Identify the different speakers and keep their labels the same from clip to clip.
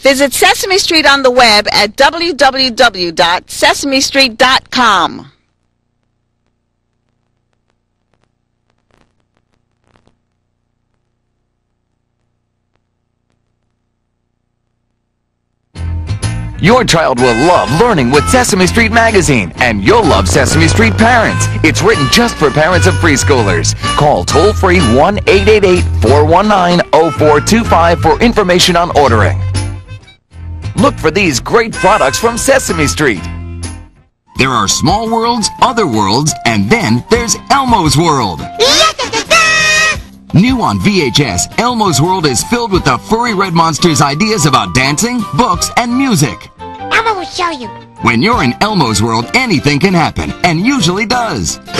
Speaker 1: Visit Sesame Street on the web at www.sesamestreet.com.
Speaker 2: Your child will love learning with Sesame Street Magazine, and you'll love Sesame Street Parents. It's written just for parents of preschoolers. Call toll free 1 888 419 0425 for information on ordering. Look for these great products from Sesame Street.
Speaker 3: There are small worlds, other worlds, and then there's Elmo's World. New on VHS, Elmo's World is filled with the furry red monster's ideas about dancing, books, and music.
Speaker 4: Elmo will show you.
Speaker 3: When you're in Elmo's World, anything can happen, and usually does.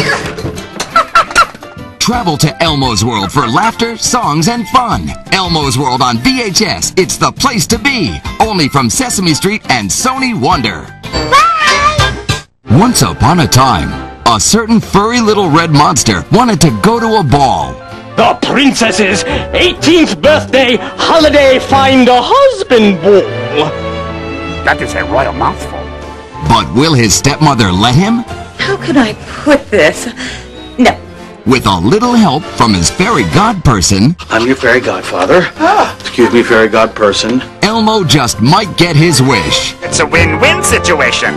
Speaker 3: Travel to Elmo's World for laughter, songs, and fun. Elmo's World on VHS. It's the place to be. Only from Sesame Street and Sony Wonder.
Speaker 4: Bye!
Speaker 3: Once upon a time, a certain furry little red monster wanted to go to a ball.
Speaker 5: The princess's 18th birthday holiday find a husband ball.
Speaker 6: That is a royal mouthful.
Speaker 3: But will his stepmother let him?
Speaker 7: How can I put this? No.
Speaker 3: With a little help from his fairy god person,
Speaker 8: I'm your fairy godfather. Ah. Excuse me, fairy god person.
Speaker 3: Elmo just might get his wish.
Speaker 6: It's a win-win situation.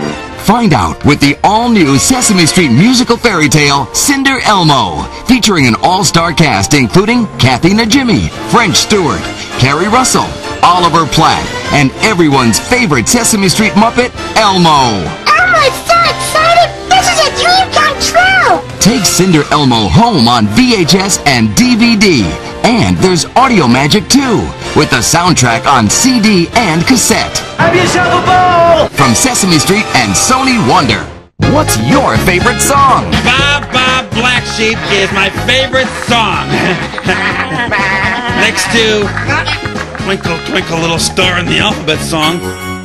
Speaker 3: Find out with the all-new Sesame Street musical fairy tale, CinderElmo, featuring an all-star cast including Kathy Najimy, French Stewart, Keri Russell, Oliver Platt, and everyone's favorite Sesame Street Muppet, Elmo.
Speaker 4: Elmo's so excited! This is a dream come true!
Speaker 3: Take CinderElmo home on VHS and DVD. And there's audio magic too, with the soundtrack on CD and cassette.
Speaker 5: Have yourself a ball!
Speaker 3: From Sesame Street and Sony Wonder. What's your favorite song?
Speaker 9: Bob Bob Black Sheep is my favorite song. Next to Twinkle Twinkle Little Star in the Alphabet song.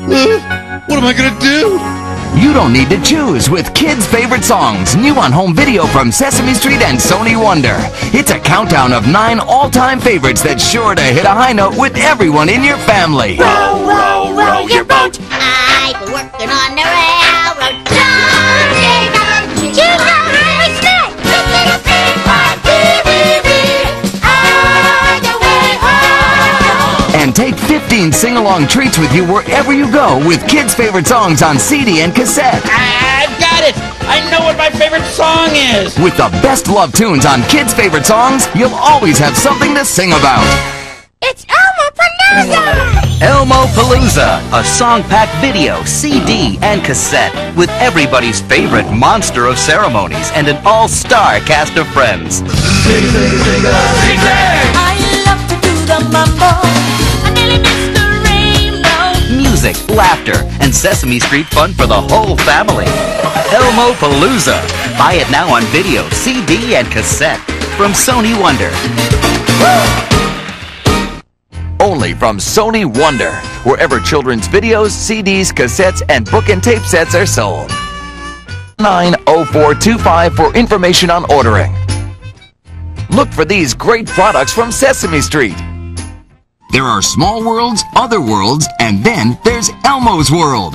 Speaker 9: What am I gonna do?
Speaker 3: You don't need to choose with kids' favorite songs, new on home video from Sesame Street and Sony Wonder. It's a countdown of nine all-time favorites that's sure to hit a high note with everyone in your family.
Speaker 4: Row, row, row your boat! I've been working on the railroad.
Speaker 3: Take 15 sing-along treats with you wherever you go with kids' favorite songs on CD and cassette.
Speaker 9: I've got it! I know what my favorite song is!
Speaker 3: With the best love tunes on kids' favorite songs, you'll always have something to sing about.
Speaker 4: It's Elmopalooza!
Speaker 10: Elmo Palooza, a song-packed video, CD, and cassette with everybody's favorite monster of ceremonies and an all-star cast of friends.
Speaker 11: I love
Speaker 10: laughter, and Sesame Street fun for the whole family. Elmopalooza. Buy it now on video, CD, and cassette from Sony Wonder.
Speaker 2: Only from Sony Wonder, wherever children's videos, CDs, cassettes, and book and tape sets are sold. 90425 for information on ordering. Look for these great products from Sesame Street.
Speaker 3: There are small worlds, other worlds, and then there's Elmo's World.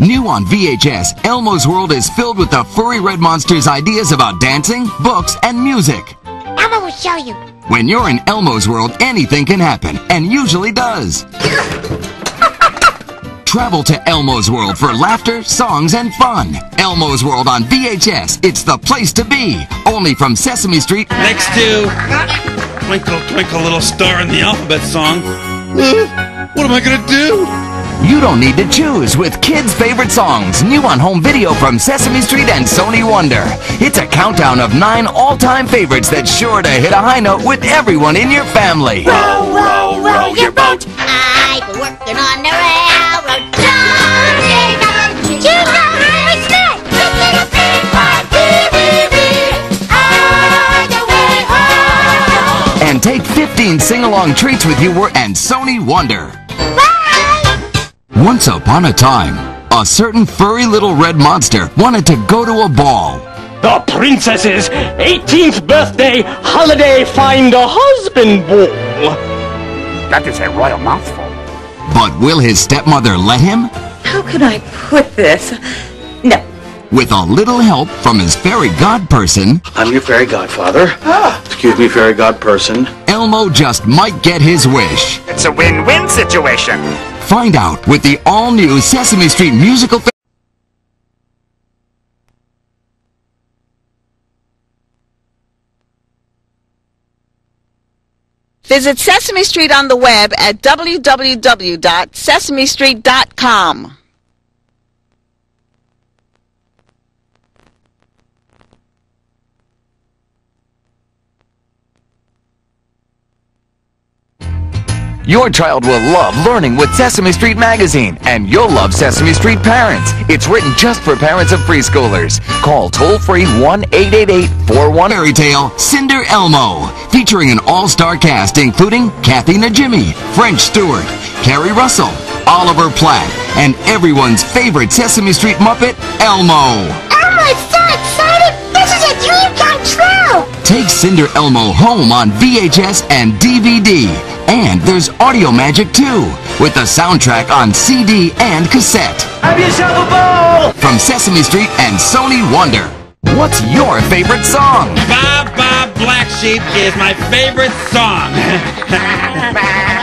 Speaker 3: New on VHS, Elmo's World is filled with the furry red monster's ideas about dancing, books, and music.
Speaker 4: Elmo will show you.
Speaker 3: When you're in Elmo's World, anything can happen, and usually does. Travel to Elmo's World for laughter, songs, and fun. Elmo's World on VHS. It's the place to be. Only from Sesame Street.
Speaker 9: Next to Twinkle Twinkle Little Star in the Alphabet song. Eh, what am I gonna do?
Speaker 3: You don't need to choose with kids' favorite songs, new on home video from Sesame Street and Sony Wonder. It's a countdown of nine all-time favorites that's sure to hit a high note with everyone in your family.
Speaker 4: Row, row, row your boat. I've been working on the railroad.
Speaker 3: And take 15 sing-along treats with you where and Sony Wonder.
Speaker 4: Bye!
Speaker 3: Once upon a time, a certain furry little red monster wanted to go to a ball.
Speaker 5: The princess's 18th birthday holiday find a husband ball.
Speaker 6: That is a royal mouthful.
Speaker 3: But will his stepmother let him?
Speaker 7: How can I put this? No.
Speaker 3: With a little help from his fairy god person,
Speaker 8: I'm your fairy godfather. Ah. Excuse me, fairy god person.
Speaker 3: Elmo just might get his wish.
Speaker 6: It's a win-win situation.
Speaker 3: Find out with the all-new Sesame Street musical. Fa-
Speaker 1: Visit Sesame Street on the web at www.sesamestreet.com.
Speaker 2: Your child will love learning with Sesame Street Magazine, and you'll love Sesame Street parents. It's written just for parents of preschoolers. Call toll free 1 888 41
Speaker 3: Fairy tale CinderElmo, featuring an all-star cast including Kathy Najimy, French Stewart, Keri Russell, Oliver Platt, and everyone's favorite Sesame Street Muppet, Elmo.
Speaker 4: Elmo's so excited! This is a dream come true!
Speaker 3: Take CinderElmo home on VHS and DVD. And there's Audio Magic too, with the soundtrack on CD and cassette.
Speaker 5: Have yourself a ball!
Speaker 3: From Sesame Street and Sony Wonder.
Speaker 2: What's your favorite song?
Speaker 9: Bob Bob Black Sheep is my favorite song.